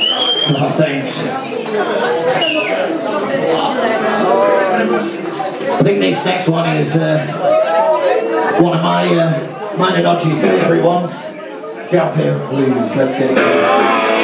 Oh, thanks. I think this next one is uh, one of my uh, minor dodgy celebrity ones. Down Payment blues. Let's get it going.